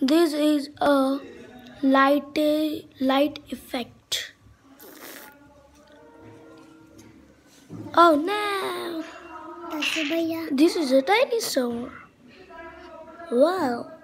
This is a light light effect. Oh no! This is a dinosaur. Wow.